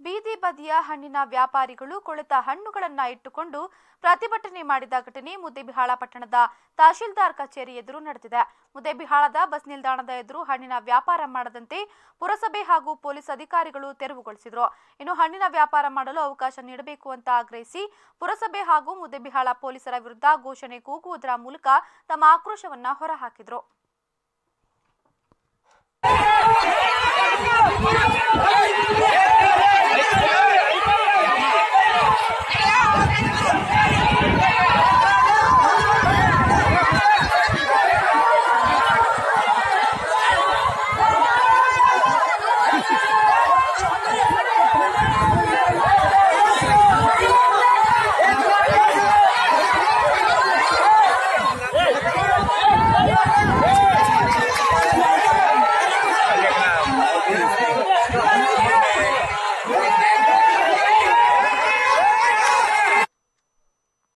ಬೀದಿ ಬದಿಯ ಹಣ್ಣಿನ ವ್ಯಾಪಾರಿಗಳು ಕೊಳೆತ ಹಣ್ಣುಗಳನ್ನು ಇಟ್ಟುಕೊಂಡು ಪ್ರತಿಭಟನೆ ಮಾಡಿದ ಘಟನೆ ಮುದ್ದೇಬಿಹಾಳ ಪಟ್ಟಣದ ತಹಶೀಲ್ದಾರ್ ಕಚೇರಿ ಎದುರು ನಡೆದಿದೆ. ಮುದ್ದೇಬಿಹಾಳದ ಬಸ್ ನಿಲ್ದಾಣದ ಎದುರು ಹಣ್ಣಿನ ವ್ಯಾಪಾರ ಮಾಡದಂತೆ ಪುರಸಭೆ ಹಾಗೂ ಪೊಲೀಸ್ ಅಧಿಕಾರಿಗಳು ತೆರವುಗೊಳಿಸಿದರು. ಇನ್ನು ಹಣ್ಣಿನ ವ್ಯಾಪಾರ ಮಾಡಲು ಅವಕಾಶ ನೀಡಬೇಕು ಅಂತ ಆಗ್ರಹಿಸಿ ಪುರಸಭೆ ಹಾಗೂ ಮುದ್ದೇಬಿಹಾಳ ಪೊಲೀಸರ ವಿರುದ್ಧ ಘೋಷಣೆ ಕೂಗುವುದರ ಮೂಲಕ ತಮ್ಮ ಆಕ್ರೋಶವನ್ನ ಹೊರಹಾಕಿದ್ರು.